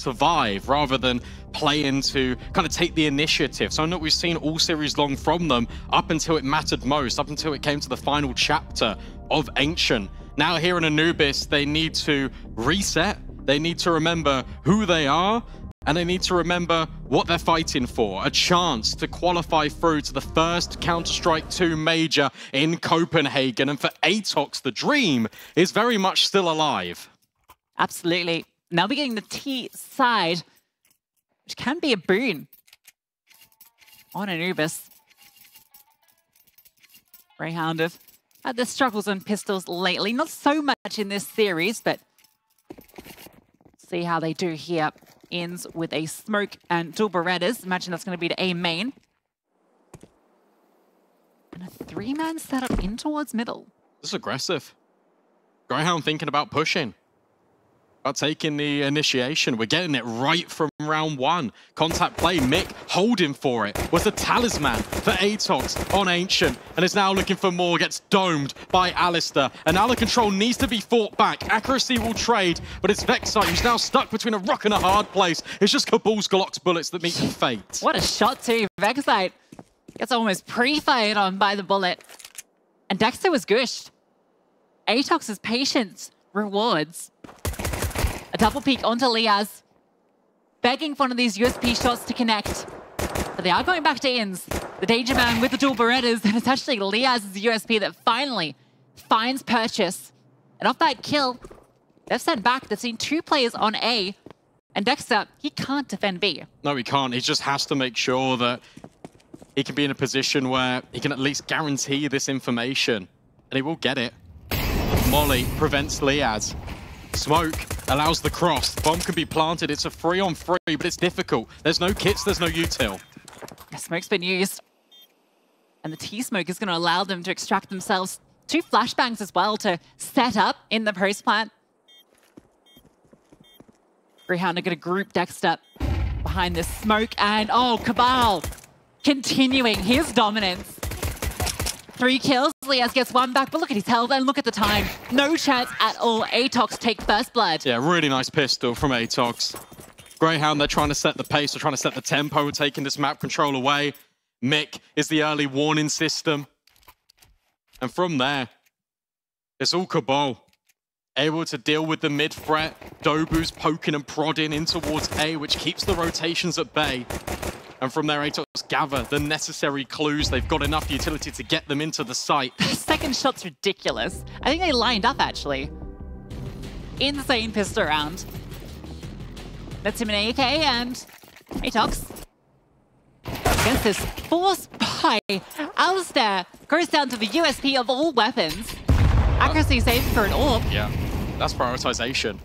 survive rather than play into kind of take the initiative. Something that we've seen all series long from them up until it mattered most, up until it came to the final chapter of Ancient. Now here in Anubis, they need to reset. They need to remember who they are and they need to remember what they're fighting for a chance to qualify through to the first Counter Strike 2 major in Copenhagen. And for Atox, the dream is very much still alive. Absolutely. Now we're getting the T side, which can be a boon on Anubis. Greyhound have had their struggles on pistols lately. Not so much in this series, but see how they do here ends with a smoke and dual Berettas. Imagine that's going to be to A main. And a three-man setup in towards middle. This is aggressive. Greyhound thinking about pushing. About taking the initiation. We're getting it right from round one. Contact play, MiQ holding for it. Was the talisman for Atox on Ancient. And is now looking for more. Gets domed by Alistair. And now the control needs to be fought back. Accuracy will trade, but it's Vexite who's now stuck between a rock and a hard place. It's just Kabal's Glock's bullets that meet fate. What a shot too. Vexite gets almost pre-fired on by the bullet. And Dexter was gushed. Atox's patience rewards. Double peek onto Liazz. Begging for one of these USP shots to connect. But they are going back to Ins. The Danger Man with the dual Berettas. And it's actually Liazz's USP that finally finds purchase. And off that kill, they've sent back. They've seen two players on A. And Dexter, he can't defend B. No, he can't. He just has to make sure that he can be in a position where he can at least guarantee this information. And he will get it. Molly prevents Liazz. Smoke allows the cross. The bomb can be planted. It's a free on free, but it's difficult. There's no kits, there's no util. Smoke's been used. And the T-Smoke is going to allow them to extract themselves two flashbangs as well to set up in the post plant. Greyhound are going to group Dexter behind this smoke. And oh, Kabal continuing his dominance. Three kills. Liazz gets one back, but look at his health and look at the time. No chance at all. Atox take first blood. Yeah, really nice pistol from Atox. Greyhound, they're trying to set the pace, they're trying to set the tempo, taking this map control away. MiQ is the early warning system. And from there, it's all Kabal. Able to deal with the mid threat. Dobu's poking and prodding in towards A, which keeps the rotations at bay. And from there, Atox gather the necessary clues. They've got enough utility to get them into the site. Second shot's ridiculous. I think they lined up, actually. Insane pistol round. That's him in AK and Atox. Against this force by Alistar goes down to the USP of all weapons. Accuracy saved for an AWP. Yeah, that's prioritization.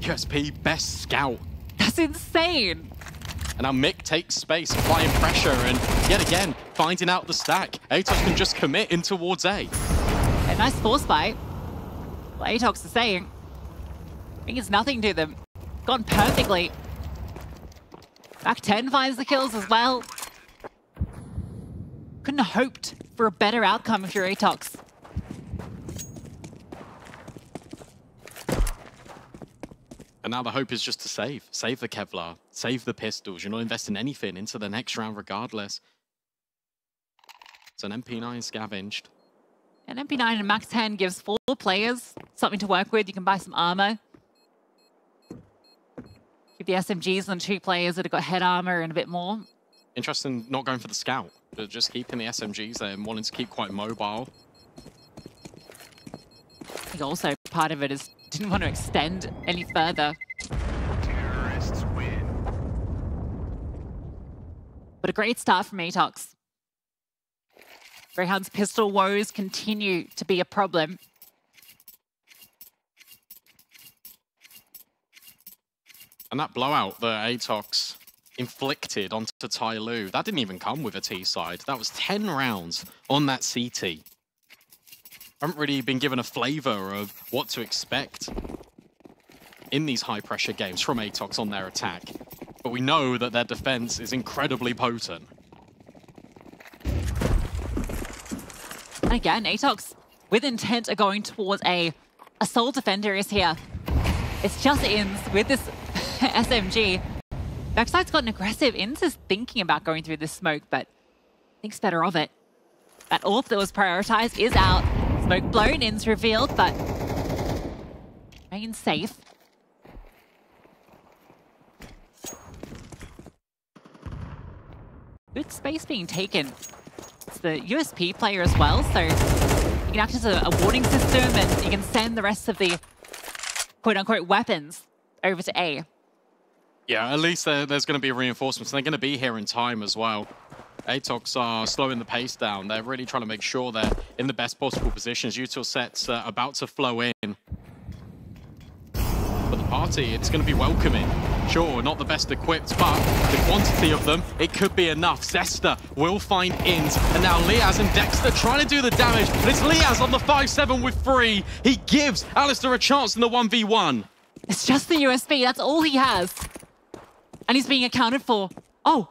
USP, best scout. That's insane. And now MiQ takes space, applying pressure, and yet again, finding out the stack. Atox can just commit in towards A. A nice force fight. What Atox is saying I think it's nothing to them. Gone perfectly. Back 10 finds the kills as well. Couldn't have hoped for a better outcome if you're Atox. And now the hope is just to save. Save the Kevlar. Save the pistols. You're not investing anything into the next round regardless. It's an MP9 scavenged. An MP9 and Max 10 gives four players something to work with. You can buy some armor. Give the SMGs and two players that have got head armor and a bit more. Interesting not going for the scout, but just keeping the SMGs there and wanting to keep quite mobile. I think also part of it is didn't want to extend any further. Terrorists win. But a great start from Atox. Greyhound's pistol woes continue to be a problem. And that blowout that Atox inflicted onto TYLOO, that didn't even come with a T-side. That was 10 rounds on that CT haven't really been given a flavor of what to expect in these high-pressure games from Atox on their attack. But we know that their defense is incredibly potent. And again, Atox, with intent, are going towards a assault defender is here. It's just ins with this SMG. Backside's gotten aggressive. Ins is thinking about going through this smoke, but thinks better of it. That AWP that was prioritized is out. Smoke blown, Ins revealed, but remains safe. Good space being taken. It's the USP player as well, so you can act as a, a warning system and you can send the rest of the quote-unquote weapons over to A. Yeah, at least there, there's going to be reinforcements. They're going to be here in time as well. Atox are slowing the pace down. They're really trying to make sure they're in the best possible positions. Eutelsat's uh, about to flow in. For the party, it's going to be welcoming. Sure, not the best equipped, but the quantity of them, it could be enough. Zesta will find int, and now Liazz and Dexter trying to do the damage, but it's Liazz on the 5-7 with three. He gives Alistair a chance in the 1v1. It's just the USP, that's all he has. And he's being accounted for. Oh,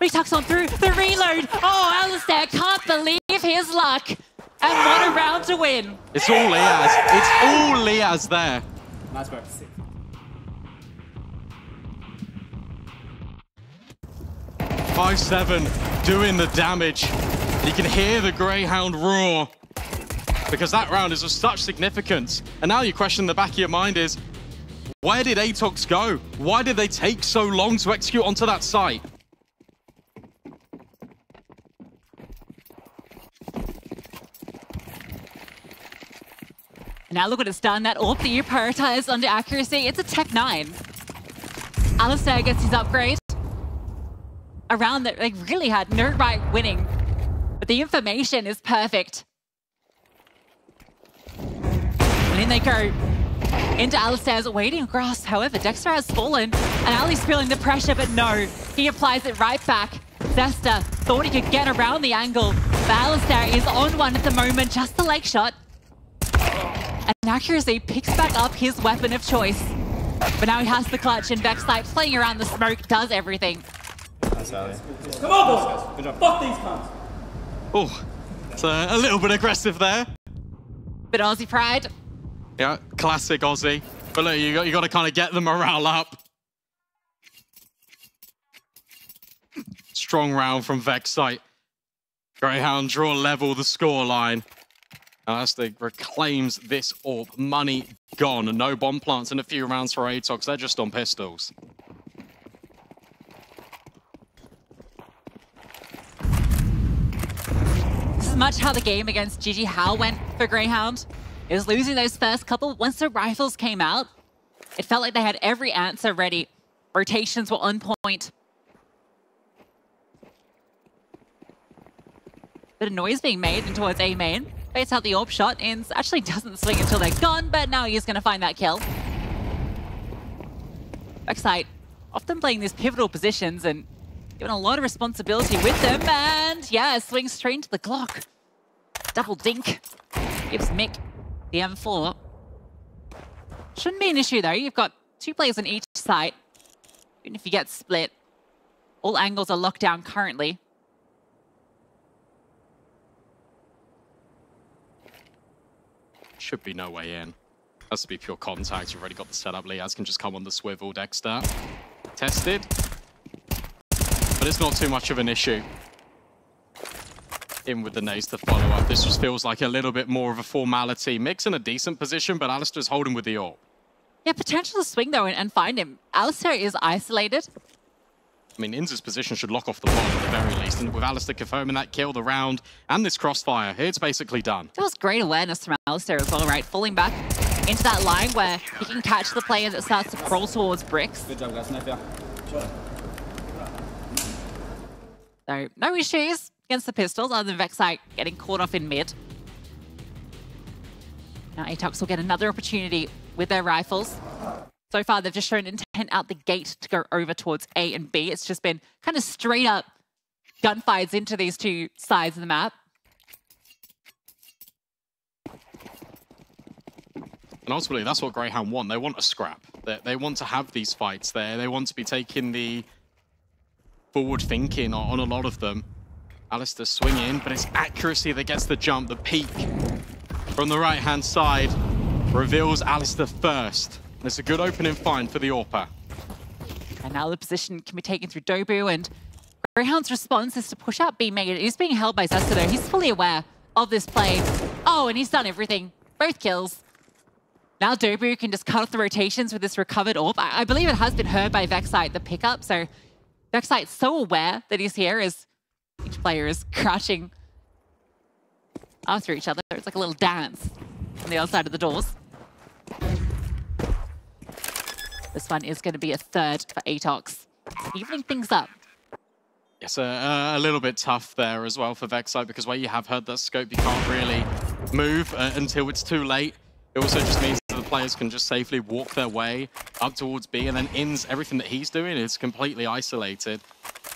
he tucks on through the reload. Oh, Alistair can't believe his luck. And what a round to win. It's all Liazz. It's all Liazz there. Nice work. Five seven doing the damage. You can hear the Greyhound roar because that round is of such significance. And now your question in the back of your mind is, where did Atox go? Why did they take so long to execute onto that site? Now look what it's done. That AWP that you prioritized under accuracy, it's a Tec-9. Alistair gets his upgrade. A round that like, really had no right winning. But the information is perfect. And in they go. Into Alistair's waiting grass. However, Dexter has fallen. And Ali's feeling the pressure, but no. He applies it right back. Zesta thought he could get around the angle. But Alistair is on one at the moment. Just the leg shot. And Accuracy picks back up his weapon of choice. But now he has the clutch and Vexite playing around the smoke does everything. Nice, Ali. Come on, boys! Fuck these cunts! Oh, it's a, a little bit aggressive there. But Aussie Pride, Yeah, classic Aussie. But look, you got, you got to kind of get the morale up. Strong round from Vexite. Greyhound draw level the scoreline. Alistair reclaims this AWP. Money gone. No bomb plants and a few rounds for Atox. They're just on pistols. this is much how the game against JiJieHao went for Greyhound. It was losing those first couple. Once the rifles came out, it felt like they had every answer ready. Rotations were on point. Bit of noise being made in towards A main. Baits out the AWP shot and actually doesn't swing until they're gone, but now he's going to find that kill. Backside, often playing these pivotal positions and given a lot of responsibility with them, and yeah, swings straight into the Glock. Double dink. Gives MiQ the M4. Shouldn't be an issue though. You've got two players on each side. Even if you get split, all angles are locked down currently. Should be no way in. Has to be pure contact. You've already got the setup. Liazz can just come on the swivel. Dexter. Tested. But it's not too much of an issue. In with the nades to follow up. This just feels like a little bit more of a formality. Mix in a decent position, but Alistair's holding with the AWP. Yeah, potential to swing though and, and find him. Alistair is isolated. I mean, Inza's position should lock off the bomb at the very least. And with Alistair confirming that kill, the round, and this crossfire, it's basically done. That was great awareness from Alistair as well, right? Falling back into that line where he can catch the player that starts to crawl towards bricks. Good job, guys. Nice, yeah. So no issues against the pistols other than Vexite getting caught off in mid. Now Atox will get another opportunity with their rifles. So far, they've just shown intent out the gate to go over towards A and B. It's just been kind of straight up gunfights into these two sides of the map. And ultimately, that's what Greyhound want. They want a scrap. They, they want to have these fights there. They want to be taking the forward thinking on, on a lot of them. Alistair swinging, but it's accuracy that gets the jump, the peak from the right-hand side reveals Alistair first. It's a good opening find for the AWPer. And now the position can be taken through Dobu and Greyhound's response is to push out B Mega. He's being held by Zesta He's fully aware of this play. Oh, and he's done everything. Both kills. Now Dobu can just cut off the rotations with this recovered AWP. I, I believe it has been heard by Vexite, the pickup, so Vexite's so aware that he's here as each player is crouching after each other. It's like a little dance on the other side of the doors. This one is going to be a third for Atox. Evening things up. It's a, a little bit tough there as well for Vexite because where you have heard that scope, you can't really move uh, until it's too late. It also just means players can just safely walk their way up towards B and then Ins, everything that he's doing is completely isolated.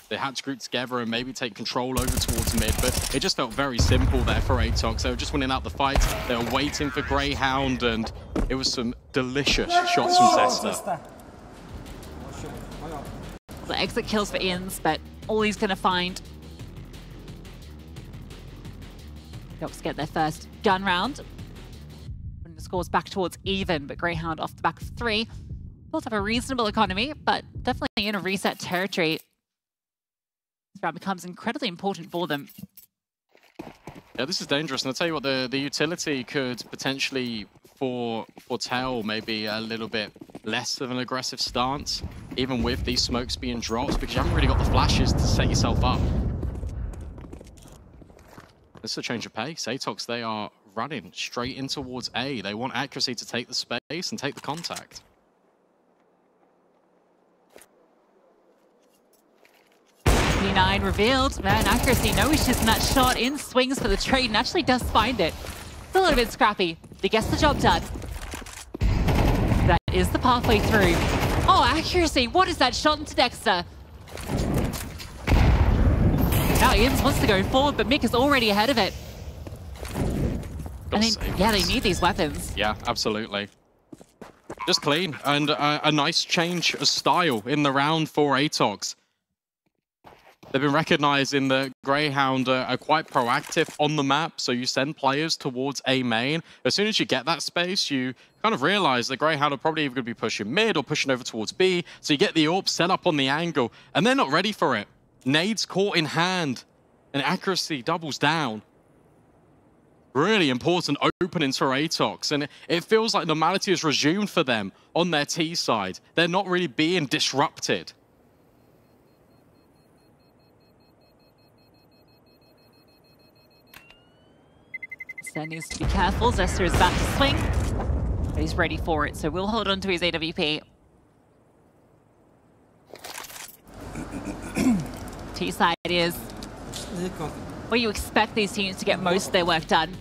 They had to group together and maybe take control over towards mid, but it just felt very simple there for Atox. They were just winning out the fight. They were waiting for Greyhound and it was some delicious shots from Zesta. The exit kills for Ins, but all he's going to find. Docs get their first gun round scores back towards even, but Greyhound off the back of three. Both have a reasonable economy, but definitely in a reset territory. This round becomes incredibly important for them. Yeah, this is dangerous, and I'll tell you what, the, the utility could potentially for foretell maybe a little bit less of an aggressive stance, even with these smokes being dropped, because you haven't really got the flashes to set yourself up. This is a change of pace. Atox, they are running straight in towards A. They want accuracy to take the space and take the contact. P9 revealed. Man, accuracy, no issues in that shot. In swings for the trade and actually does find it. It's a little bit scrappy. He gets the job done. That is the pathway through. Oh, accuracy. What is that shot into Dexter? Now Ins wants to go forward, but MiQ is already ahead of it. And they, yeah, they need these weapons. Yeah, absolutely. Just clean and a, a nice change of style in the round for Atox. They've been recognizing the Greyhound are, are, quite proactive on the map, so you send players towards A main. As soon as you get that space, you kind of realize the Greyhound are probably either going to be pushing mid or pushing over towards B, so you get the AWP set up on the angle, and they're not ready for it. Nades caught in hand, and accuracy doubles down really important openings for Atox, and it feels like normality has resumed for them on their T side. They're not really being disrupted. Sten needs to be careful. Zesta is about to swing, but he's ready for it, so we'll hold on to his AWP. T side is where you expect these teams to get most of their work done.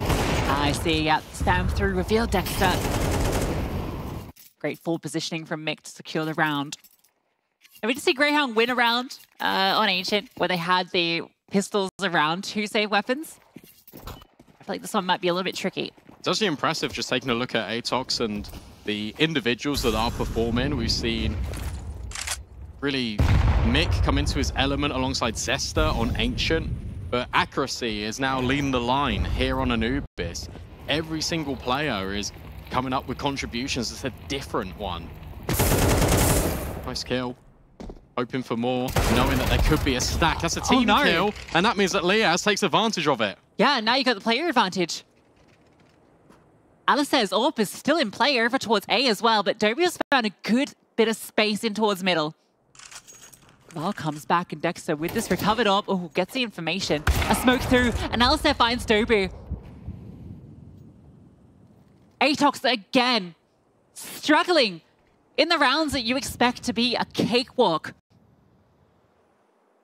I see, yeah, stamp through, reveal Dexter. Great full positioning from MiQ to secure the round. And we just see Greyhound win a round uh, on Ancient, where they had the pistols around to save weapons. I feel like this one might be a little bit tricky. It's actually impressive just taking a look at Atox and the individuals that are performing. We've seen really MiQ come into his element alongside Zesta on Ancient, but accuracy is now leading the line here on Anubis. Every single player is coming up with contributions. It's a different one. Nice kill. Hoping for more, knowing that there could be a stack. That's a oh, team oh, no. kill, and that means that Liazz takes advantage of it. Yeah, now you got the player advantage. Alice says AWP is still in play over towards A as well, but Dobu's found a good bit of space in towards middle. Val comes back and Dexter with this recovered up. Oh, gets the information. A smoke through, and Alistair finds Dobu. Atox again, struggling in the rounds that you expect to be a cakewalk.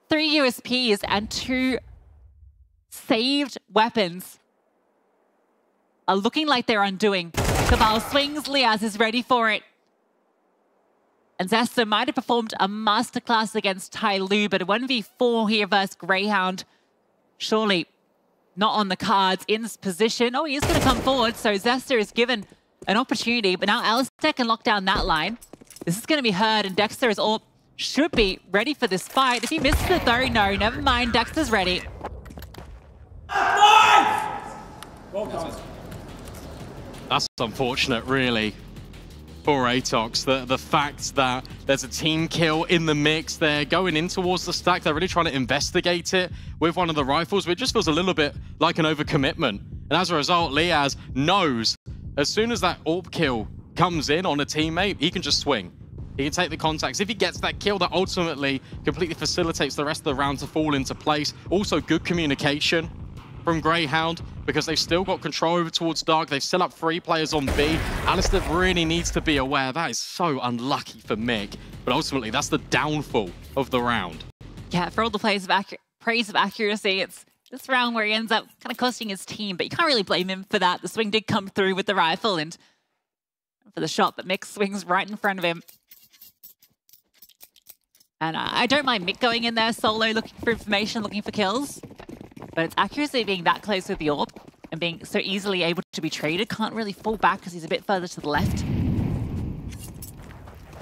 Three USPs and two saved weapons are looking like they're undoing. Kabal swings, Liazz is ready for it. And Zesta might have performed a masterclass against TYLOO, but a 1v4 here versus Greyhound. Surely not on the cards in this position. Oh, he is going to come forward, so Zesta is given an opportunity, but now Alistair can lock down that line. This is going to be heard, and Dexter is all should be ready for this fight. If he misses it though, no, never mind. Dexter's ready. That's unfortunate, really. For Atox. The, the fact that there's a team kill in the mix, they're going in towards the stack, they're really trying to investigate it with one of the rifles, but it just feels a little bit like an overcommitment. And as a result, Liazz knows as soon as that AWP kill comes in on a teammate, he can just swing. He can take the contacts. If he gets that kill, that ultimately completely facilitates the rest of the round to fall into place. Also, good communication from Greyhound because they've still got control over towards Dark. They've still up three players on B. Alistair really needs to be aware. That is so unlucky for MiQ. But ultimately, that's the downfall of the round. Yeah, for all the praise of, praise of accuracy, it's this round where he ends up kind of costing his team, but you can't really blame him for that. The swing did come through with the rifle and for the shot, but MiQ swings right in front of him. And I don't mind MiQ going in there solo, looking for information, looking for kills. But it's accuracy being that close with the AWP and being so easily able to be traded. Can't really fall back because he's a bit further to the left.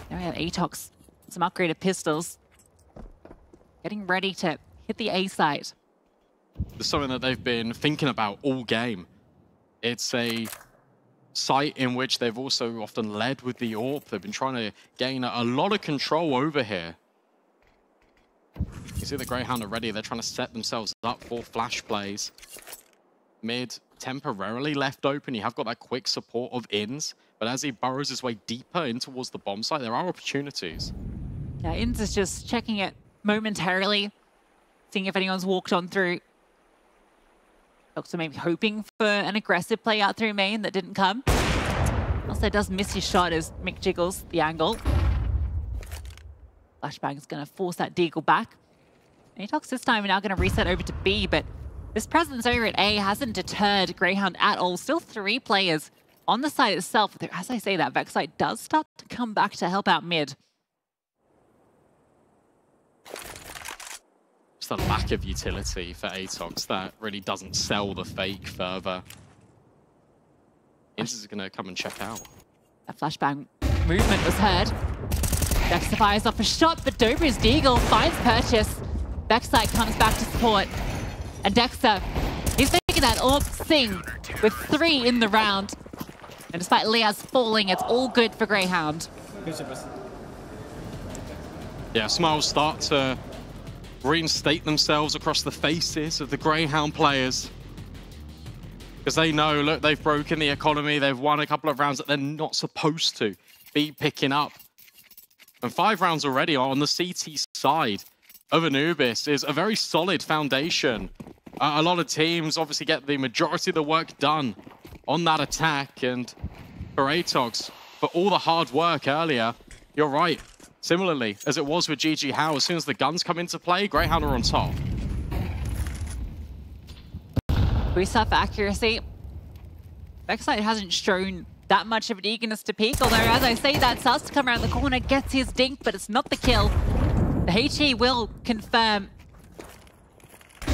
There we have Atox, some upgraded pistols. Getting ready to hit the A site. It's something that they've been thinking about all game. It's a site in which they've also often led with the AWP. They've been trying to gain a lot of control over here. You see the Greyhound already. They're trying to set themselves up for flash plays. Mid temporarily left open. You have got that quick support of Ins. But as he burrows his way deeper in towards the bomb site, there are opportunities. Yeah, Ins is just checking it momentarily, seeing if anyone's walked on through. Also maybe hoping for an aggressive play out through main that didn't come. Also does miss his shot as MiQ jiggles the angle. Flashbang is going to force that deagle back. Atox this time are now going to reset over to B, but this presence over at A hasn't deterred Greyhound at all. Still three players on the site itself. As I say that, Vexite does start to come back to help out mid. Just the lack of utility for Atox that really doesn't sell the fake further. Ins is going to come and check out. That flashbang movement was heard. Dexter fires off a shot, but Dobu's Deagle finds purchase. Backside comes back to support. And Dexter, he's making that AWP sing with three in the round. And despite Liazz falling, it's all good for Greyhound. Yeah, smiles start to reinstate themselves across the faces of the Greyhound players. Because they know, look, they've broken the economy. They've won a couple of rounds that they're not supposed to be picking up. And five rounds already on the CT side of Anubis is a very solid foundation. Uh, a lot of teams obviously get the majority of the work done on that attack. And for Atox, for all the hard work earlier, you're right. Similarly, as it was with JiJieHao, as soon as the guns come into play, Greyhound are on top. Boost up accuracy. Backside hasn't shown that much of an eagerness to peek. Although, as I say that, starts to come around the corner, gets his dink, but it's not the kill. The HE will confirm.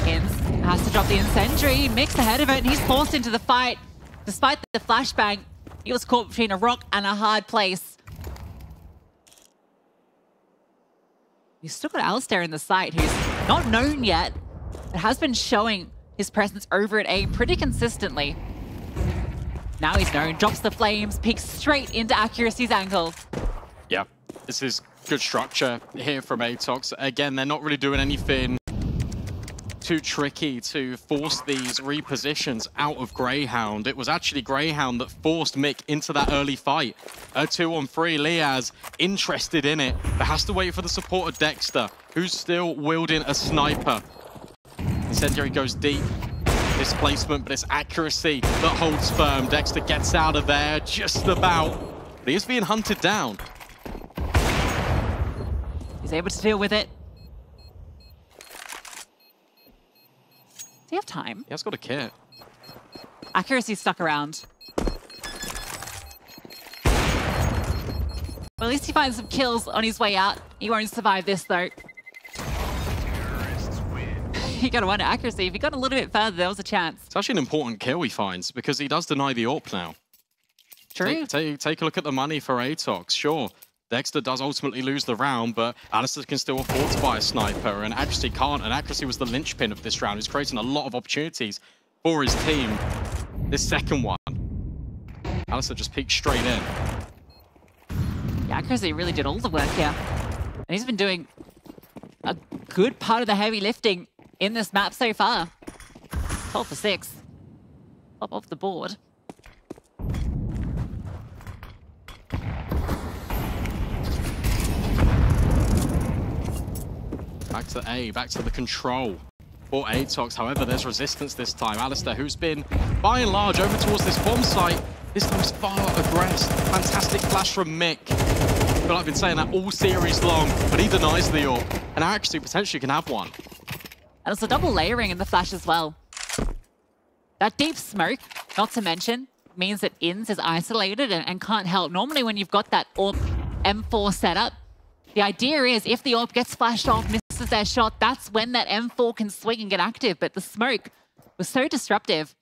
Ins has to drop the incendiary, Mix ahead of it, and he's forced into the fight. Despite the flashbang, he was caught between a rock and a hard place. He's still got Alistair in the site, who's not known yet, but has been showing his presence over at A pretty consistently. Now he's known, drops the flames, peeks straight into Accuracy's angle. Yeah, this is good structure here from Atox. Again, they're not really doing anything too tricky to force these repositions out of Greyhound. It was actually Greyhound that forced MiQ into that early fight. A two on three, Liazz interested in it, but has to wait for the support of Dexter, who's still wielding a sniper. Incendiary goes deep, displacement, but it's accuracy that holds firm. Dexter gets out of there just about. But he is being hunted down. He's able to deal with it. Do you have time? He has got a kit. Accuracy stuck around. Well, at least he finds some kills on his way out. He won't survive this, though. he gotta wonder, accuracy, if he got a little bit further, there was a chance. It's actually an important kill he finds because he does deny the AWP now. True. Take, take, take a look at the money for Atox. Sure, Dexter does ultimately lose the round, but Alistair can still afford to buy a sniper, and Accuracy can't, and Accuracy was the linchpin of this round. He's creating a lot of opportunities for his team. This second one, Alistair just peeked straight in. Yeah, accuracy really did all the work here. And he's been doing a good part of the heavy lifting in this map so far. 12 for 6. Top off the board. Back to A, back to the control for Atox. However, there's resistance this time. Alistair, who's been, by and large, over towards this bomb site, this time's far aggressed. Fantastic flash from MiQ. Like I've been saying that all series long, but he denies the AWP, and actually potentially can have one. And it's a double layering in the flash as well. That deep smoke, not to mention, means that INS is isolated and, and can't help. Normally when you've got that AWP M4 setup, the idea is if the AWP gets flashed off, misses their shot, that's when that M4 can swing and get active. But the smoke was so disruptive.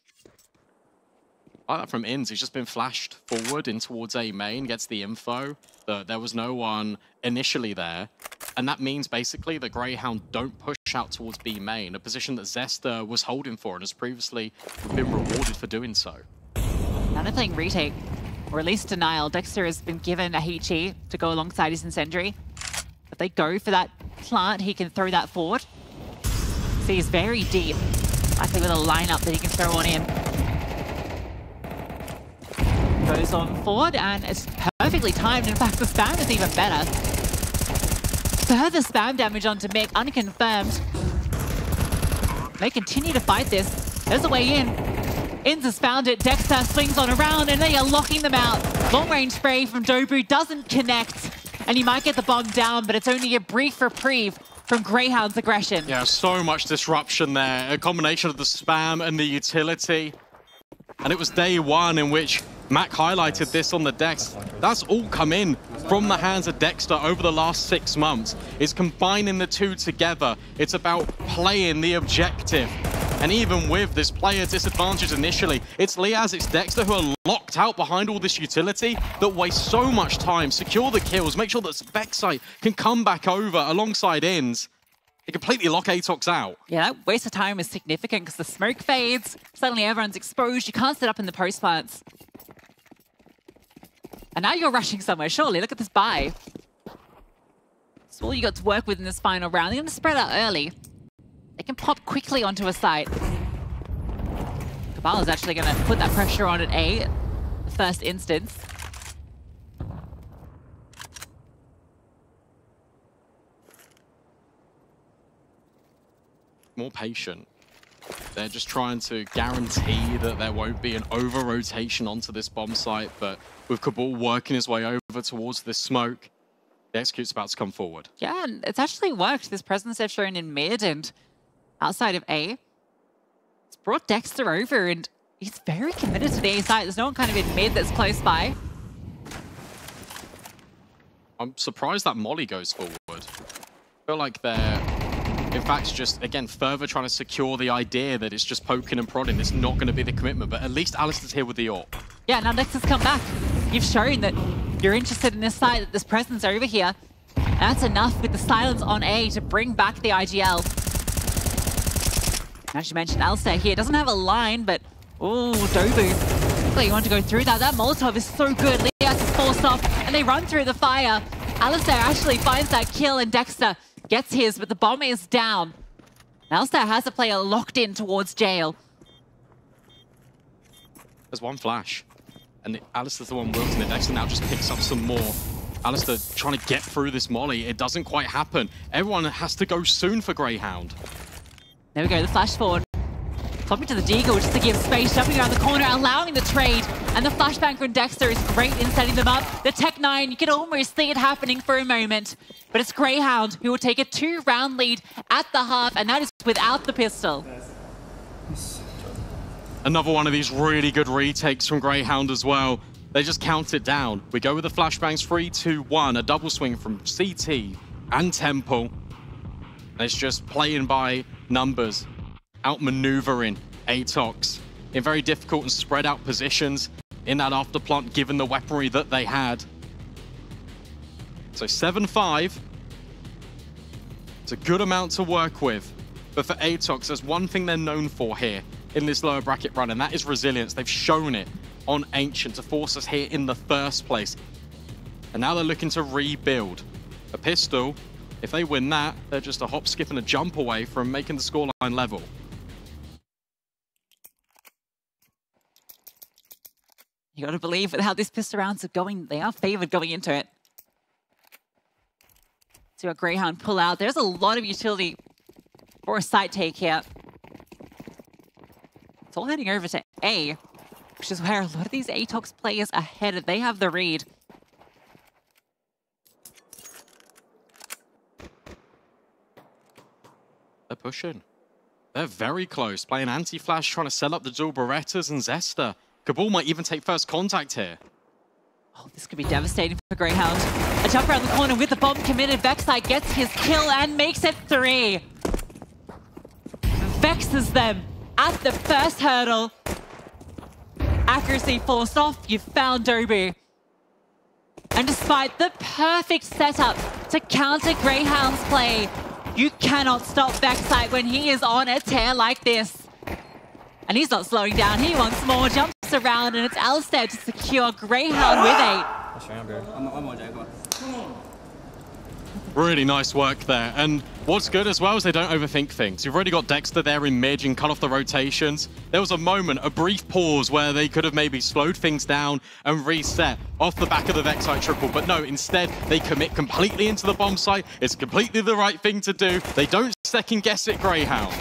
Like that from Ins, he's just been flashed forward in towards A main, gets the info that there was no one initially there. And that means basically the Greyhound don't push out towards B main, a position that Zesta was holding for and has previously been rewarded for doing so. Now they're playing retake, or at least denial. Dexter has been given a HE to go alongside his incendiary. If they go for that plant, he can throw that forward. So he's very deep, likely with a lineup that he can throw on him. Goes on forward, and it's perfectly timed. In fact, the spam is even better. Further spam damage onto MiQ, unconfirmed. They continue to fight this. There's a way in. Ins has found it. Dexter swings on around, and they are locking them out. Long-range spray from Dobu doesn't connect, and you might get the bomb down, but it's only a brief reprieve from Greyhound's aggression. Yeah, so much disruption there. A combination of the spam and the utility. And it was day one in which Mac highlighted this on the decks. That's all come in from the hands of Dexter over the last six months. It's combining the two together. It's about playing the objective. And even with this player disadvantage initially, it's Liazz, it's Dexter who are locked out behind all this utility that waste so much time, secure the kills, make sure that Vexite can come back over alongside Ins. They completely lock Atox out. Yeah, that waste of time is significant because the smoke fades. Suddenly everyone's exposed. You can't set up in the post plants. And now you're rushing somewhere, surely. Look at this buy. It's all you got to work with in this final round. They're going to spread out early. They can pop quickly onto a site. Kabal is actually going to put that pressure on at A, the first instance. more patient. They're just trying to guarantee that there won't be an over-rotation onto this bomb site, but with Kabal working his way over towards this smoke, the execute's about to come forward. Yeah, and it's actually worked. This presence they've shown in mid and outside of A. It's brought Dexter over, and he's very committed to the A site. There's no one kind of in mid that's close by. I'm surprised that Molly goes forward. I feel like they're, in fact, just, again, further trying to secure the idea that it's just poking and prodding. It's not going to be the commitment, but at least Alistair's here with the AWP. Yeah, now Dexter's come back. You've shown that you're interested in this site, that this presence over here. That's enough with the silence on A to bring back the IGL. As you mentioned, Alistair here doesn't have a line, but oh, Dobu. Well, you want to go through that. That Molotov is so good. Liazz is forced off, and they run through the fire. Alistair actually finds that kill, and Dexter gets his, but the bomb is down. Alistair has a player locked in towards jail. There's one flash, and Alistair's the one wilting it. Dexter now just picks up some more. Alistair trying to get through this molly. It doesn't quite happen. Everyone has to go soon for Greyhound. There we go, the flash forward. Flopping to the Deagle just to give space, jumping around the corner, allowing the trade. And the flashbang from Dexter is great in setting them up. The Tec-9, you can almost see it happening for a moment. But it's Greyhound who will take a two-round lead at the half, and that is without the pistol. Another one of these really good retakes from Greyhound as well. They just count it down. We go with the flashbangs, three, two, one. A double swing from CT and Temple. It's just playing by numbers, outmaneuvering Atox in very difficult and spread out positions in that afterplant given the weaponry that they had. So 7-5. It's a good amount to work with. But for Atox, there's one thing they're known for here in this lower bracket run, and that is resilience. They've shown it on Ancient to force us here in the first place. And now they're looking to rebuild. A pistol, if they win that, they're just a hop, skip, and a jump away from making the scoreline level. You got to believe with how this pistol rounds are going, they are favored going into it. Do a Greyhound pull out. There's a lot of utility for a site take here. It's all heading over to A, which is where a lot of these Atox players are headed. They have the read. They're pushing. They're very close, playing anti-flash, trying to sell up the dual Berettas and Zesta. Kabal might even take first contact here. Oh, this could be devastating for Greyhound. A jump around the corner with the bomb committed. Vexite gets his kill and makes it three. Vexes them at the first hurdle. Accuracy forced off. You found Dobu. And despite the perfect setup to counter Greyhound's play, you cannot stop Vexite when he is on a tear like this. And he's not slowing down. He wants more. Jumps around, and it's Alistair to secure Greyhound with eight. That's right, bro. One more, one more, Jaguar. Really nice work there. And what's good as well is they don't overthink things. You've already got Dexter there in mid and cut off the rotations. There was a moment, a brief pause where they could have maybe slowed things down and reset off the back of the Vexite triple. But no, instead they commit completely into the bomb site. It's completely the right thing to do. They don't second guess it, Greyhound.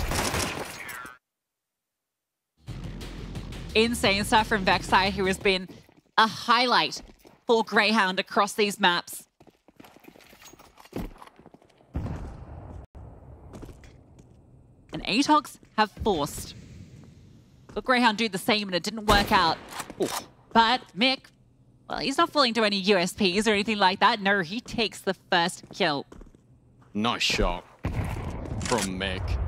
Insane stuff from Vexite, who has been a highlight for Greyhound across these maps. And Atox have forced. But Greyhound do the same and it didn't work out. Oof. But MiQ, well, he's not falling to any USPs or anything like that. No, he takes the first kill. Nice shot from MiQ.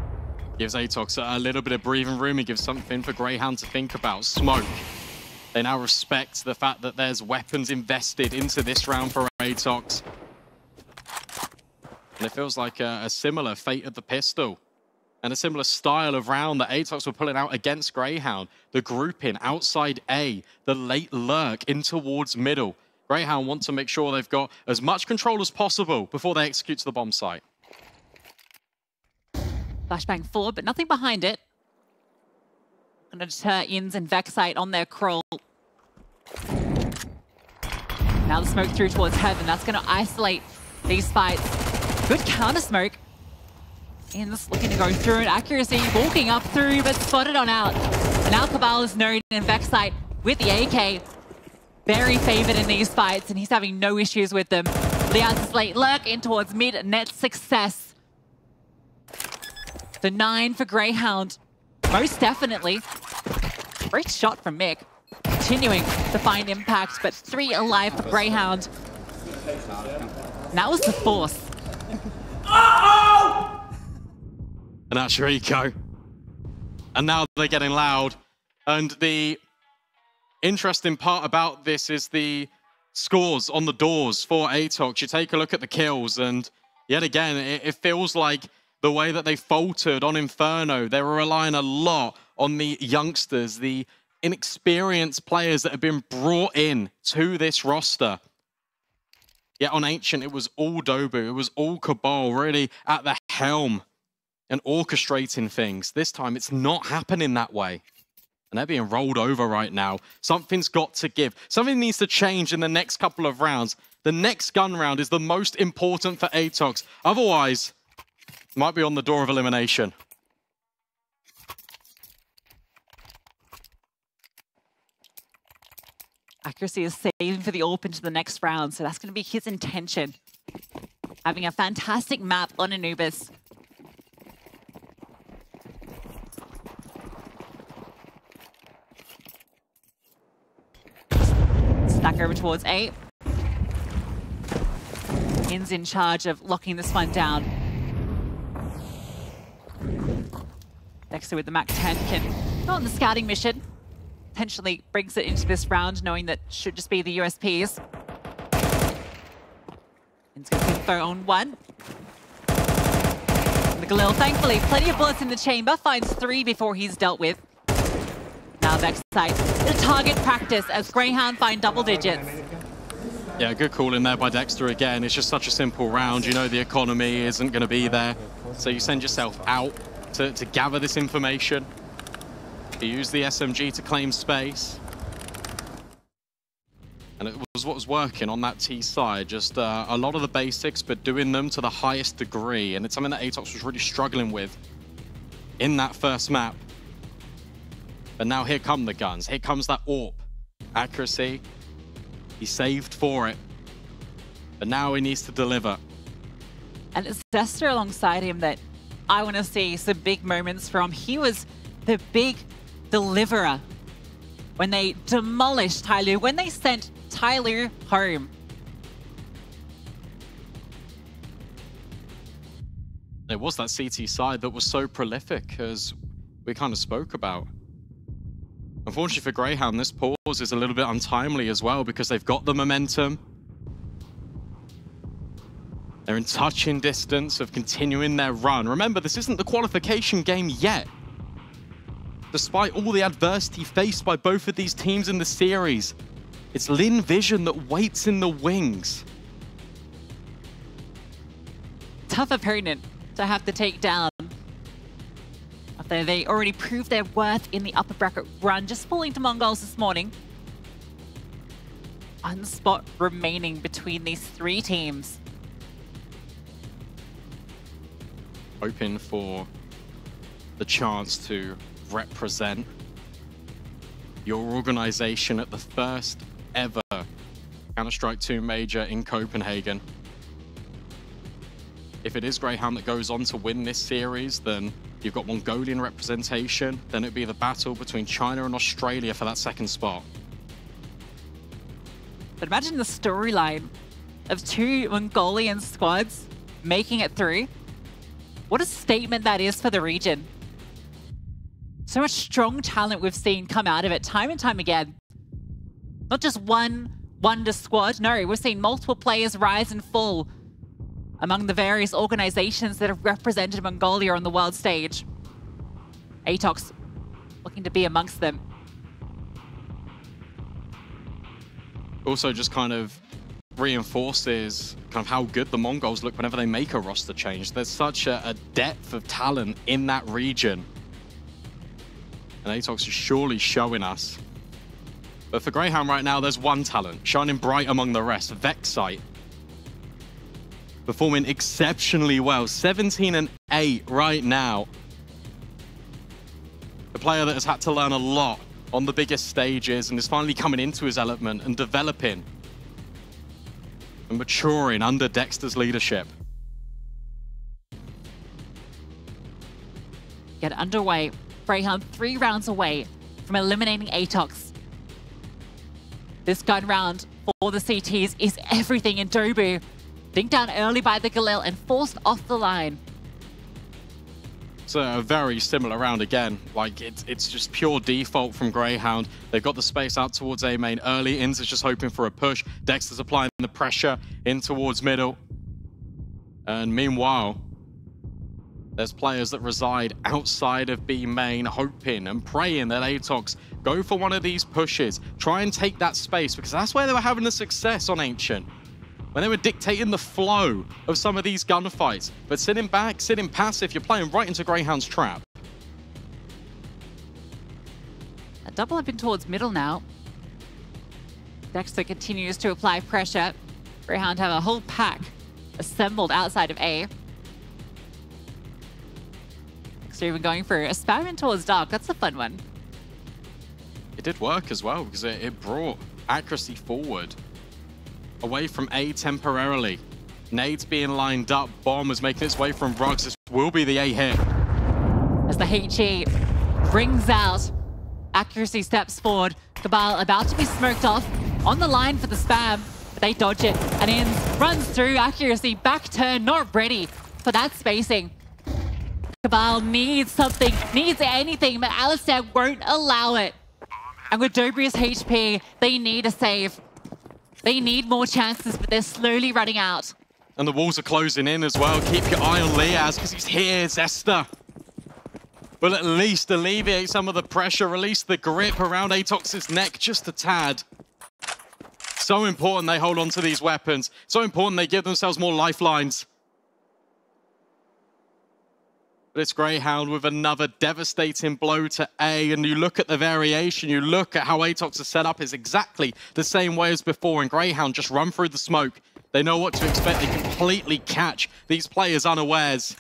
Gives Atox a little bit of breathing room. He gives something for Greyhound to think about. Smoke. They now respect the fact that there's weapons invested into this round for Atox. And it feels like a, a similar fate of the pistol and a similar style of round that Atox were pulling out against Greyhound. The grouping outside A, the late lurk in towards middle. Greyhound want to make sure they've got as much control as possible before they execute to the bomb site. Flashbang forward, but nothing behind it. Gonna deter Ins and Vexite on their crawl. Now the smoke through towards heaven. That's gonna isolate these fights. Good counter smoke. Ins looking to go through it. Accuracy walking up through, but spotted on out. And now Kabal is known and Vexite with the AK. Very favored in these fights, and he's having no issues with them. Liazz's late lurk in towards mid net success. The nine for Greyhound. Most definitely. Great shot from MiQ. Continuing to find impact, but three alive for Greyhound. And that was the force. And that's Rico. And now they're getting loud. And the interesting part about this is the scores on the doors for Atox. You take a look at the kills, and yet again, it, it feels like the way that they faltered on Inferno, they were relying a lot on the youngsters, the inexperienced players that have been brought in to this roster. Yet on Ancient, it was all Dobu, it was all Kabal really at the helm and orchestrating things. This time, it's not happening that way. And they're being rolled over right now. Something's got to give. Something needs to change in the next couple of rounds. The next gun round is the most important for Atox. Otherwise, might be on the door of elimination. Accuracy is saving for the open to the next round, so that's going to be his intention. Having a fantastic map on Anubis. Stack over towards eight. In's in charge of locking this one down. Dexter with the Mac 10 can, not on the scouting mission, potentially brings it into this round, knowing that should just be the USPs. In's going to info on one. The Galil, thankfully, plenty of bullets in the chamber, finds three before he's dealt with. Now Vexite, the target practice as Grayhound find double digits. Yeah, good call in there by Dexter again. It's just such a simple round. You know the economy isn't going to be there. So you send yourself out to, to gather this information. You use the SMG to claim space. And it was what was working on that T side, just uh, a lot of the basics, but doing them to the highest degree. And it's something that Atox was really struggling with in that first map. But now here come the guns. Here comes that AWP. Accuracy. He saved for it. But now he needs to deliver. And it's Dexter alongside him that I want to see some big moments from. He was the big deliverer when they demolished Tyloo, when they sent Tyloo home. It was that CT side that was so prolific, as we kind of spoke about. Unfortunately for Grayhound, this pause is a little bit untimely as well because they've got the momentum. They're in touching distance of continuing their run. Remember, this isn't the qualification game yet. Despite all the adversity faced by both of these teams in the series, it's Lynn Vision that waits in the wings. Tough opponent to have to take down. They already proved their worth in the upper bracket run, just falling to MongolZ this morning. One spot remaining between these three teams. Hoping for the chance to represent your organization at the first ever Counter-Strike 2 major in Copenhagen. If it is Grayhound that goes on to win this series, then you've got Mongolian representation. Then it'd be the battle between China and Australia for that second spot. But imagine the storyline of two Mongolian squads making it through. What a statement that is for the region. So much strong talent we've seen come out of it time and time again. Not just one wonder squad. No, we've seen multiple players rise and fall among the various organizations that have represented Mongolia on the world stage. Atox looking to be amongst them. Also just kind of reinforces kind of how good the MongolZ look whenever they make a roster change. There's such a, a depth of talent in that region. And Atox is surely showing us. But for Grayhound right now, there's one talent, shining bright among the rest, Vexite. Performing exceptionally well, 17 and 8 right now. A player that has had to learn a lot on the biggest stages and is finally coming into his element and developing and maturing under Dexter's leadership. Get underway. Grayhound three rounds away from eliminating Atox. This gun round for the CTs is everything in Dobu. Think down early by the Galil and forced off the line. It's a very similar round again. Like, it's, it's just pure default from Grayhound. They've got the space out towards A main early. Ins is just hoping for a push. Dexter's applying the pressure in towards middle. And meanwhile, there's players that reside outside of B main, hoping and praying that Atox go for one of these pushes. Try and take that space, because that's where they were having the success on Ancient when they were dictating the flow of some of these gunfights. But sitting back, sitting passive, you're playing right into Grayhound's trap. A double up in towards middle now. Dexter continues to apply pressure. Grayhound have a whole pack assembled outside of A. Dexter even going for a spam in towards dark. That's a fun one. It did work as well because it, it brought accuracy forward away from A temporarily. Nades being lined up. Bomb is making its way from Rugs. This will be the A hit. As the HE rings out, accuracy steps forward. Kabal about to be smoked off on the line for the spam, but they dodge it. And in runs through accuracy, back turn, not ready for that spacing. Kabal needs something, needs anything, but Alistair won't allow it. And with Dobu's HP, they need a save. They need more chances, but they're slowly running out. And the walls are closing in as well. Keep your eye on Liazz because he's here, Zesta. Will at least alleviate some of the pressure, release the grip around Atox's neck just a tad. So important they hold on to these weapons. So important they give themselves more lifelines. But it's Grayhound with another devastating blow to A. And you look at the variation, you look at how Atox is set up, it's exactly the same way as before. And Grayhound just run through the smoke. They know what to expect. They completely catch these players unawares.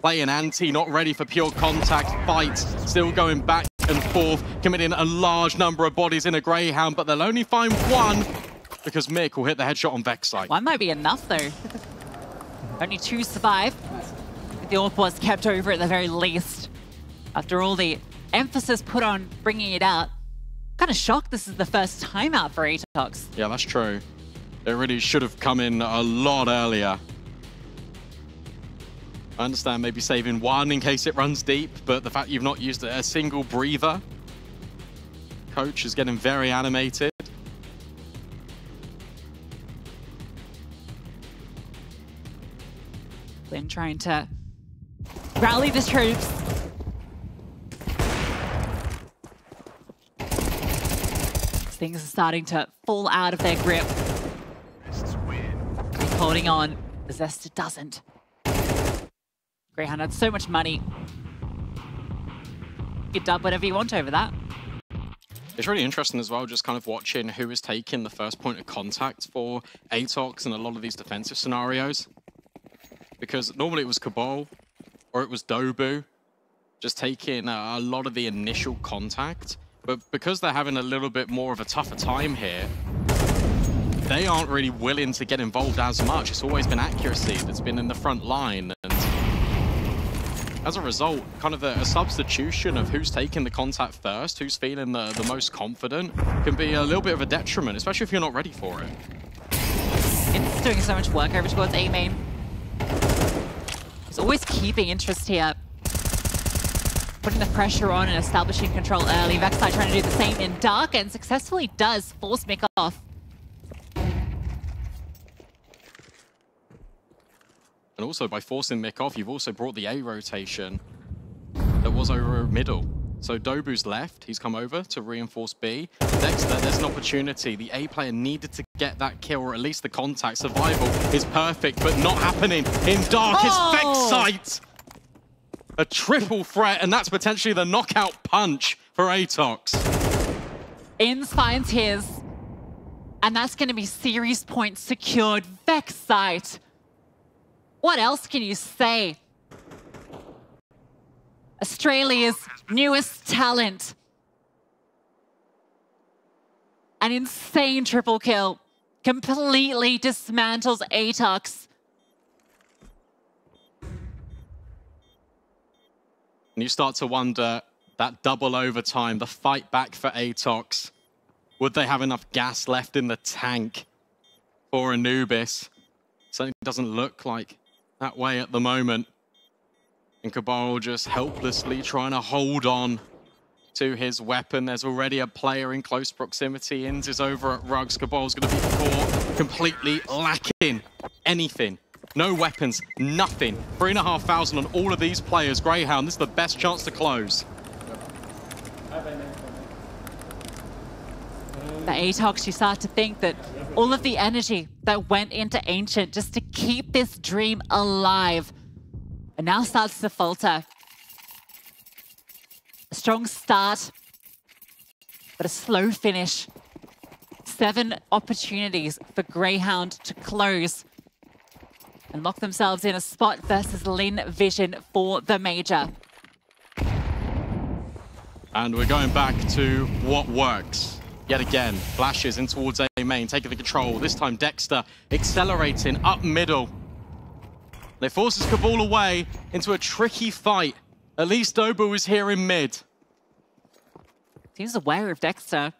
Playing anti, not ready for pure contact fights. Still going back and forth, committing a large number of bodies in a Grayhound, but they'll only find one because MiQ will hit the headshot on Vexite. One might be enough, though. Only two survive. The AWP was kept over at the very least. After all the emphasis put on bringing it out, kind of shocked this is the first time out for Atox. Yeah, that's true. It really should have come in a lot earlier. I understand maybe saving one in case it runs deep, but the fact you've not used a single breather, coach is getting very animated. Flynn trying to rally the troops. Things are starting to fall out of their grip. He's Holding on, The Zesta doesn't. Grayhound had so much money. You dub whatever you want over that. It's really interesting as well, just kind of watching who is taking the first point of contact for Atox in a lot of these defensive scenarios. Because normally it was Kabal or it was Dobu just taking a, a lot of the initial contact. But because they're having a little bit more of a tougher time here, they aren't really willing to get involved as much. It's always been accuracy that's been in the front line. And as a result, kind of a, a, substitution of who's taking the contact first, who's feeling the, the most confident, can be a little bit of a detriment, especially if you're not ready for it. It's doing so much work over towards A main. He's always keeping interest here. Putting the pressure on and establishing control early. Vexite trying to do the same in Dark and successfully does force MiQ off. And also by forcing MiQ off, you've also brought the A rotation that was over middle. So Dobu's left, he's come over to reinforce B. Dexter, there's an opportunity. The A player needed to get that kill, or at least the contact. Survival is perfect, but not happening in Dark. Oh! Vexite! A triple threat, and that's potentially the knockout punch for Atox. In finds his. And that's going to be series points secured. Vexite. What else can you say? Australia's newest talent. An insane triple kill. Completely dismantles Atox. And you start to wonder, that double overtime, the fight back for Atox. Would they have enough gas left in the tank for Anubis? Certainly doesn't look like that way at the moment. And Kabal just helplessly trying to hold on to his weapon. There's already a player in close proximity. Ins is over at Rugs. Kabal's going to be caught completely lacking anything. No weapons, nothing. Three and a half thousand on all of these players. Grayhound, this is the best chance to close. The Atox, you start to think that all of the energy that went into Ancient just to keep this dream alive and now starts to falter. A strong start, but a slow finish. Seven opportunities for Grayhound to close and lock themselves in a spot versus Lynn Vision for the Major. And we're going back to what works. Yet again, flashes in towards A main, taking the control. This time Dexter accelerating up middle. They forces Kabal away into a tricky fight. At least Dobu is here in mid. Seems aware of Dexter.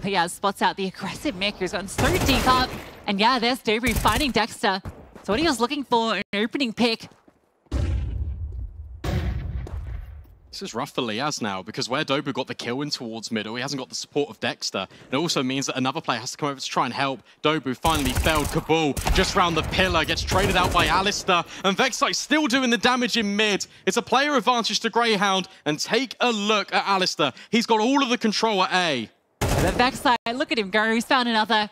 But yeah, spots out the aggressive who's gotten so deep up. And yeah, there's Dobu finding Dexter. So what he was looking for, an opening pick. This is rough for Liazz now, because where Dobu got the kill in towards middle, he hasn't got the support of Dexter. It also means that another player has to come over to try and help. Dobu finally failed. Kabal just round the pillar, gets traded out by Alistair, and Vexite still doing the damage in mid. It's a player advantage to Grayhound, and take a look at Alistair. He's got all of the control at A. The Vexite, look at him go. He's found another.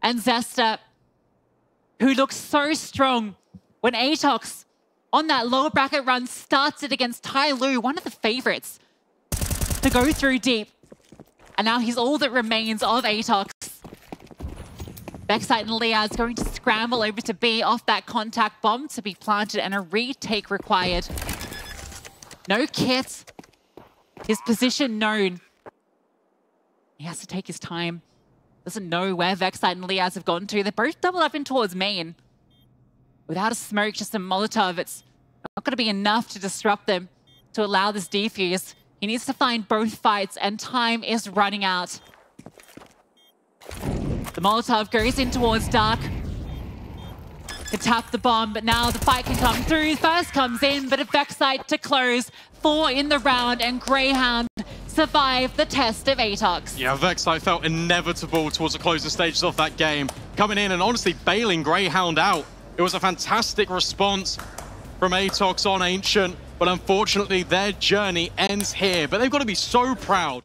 And Zesta, who looks so strong when Atox on that lower bracket run starts it against TYLOO, one of the favorites to go through deep. And now he's all that remains of Atox. Vexite and Liazz going to scramble over to B off that contact bomb to be planted and a retake required. No kit. His position known. He has to take his time. Doesn't know where Vexite and Liazz have gone to. They're both double up in towards main. Without a smoke, just a Molotov, it's not going to be enough to disrupt them to allow this defuse. He needs to find both fights, and time is running out. The Molotov goes in towards Dark. To tap the bomb, but now the fight can come through. First comes in, but a Vexite to close. Four in the round, and Grayhound survive the test of Atox. Yeah, Vexite felt inevitable towards the closing stages of that game. Coming in and honestly bailing Grayhound out. It was a fantastic response from Atox on Ancient, but unfortunately their journey ends here. But they've got to be so proud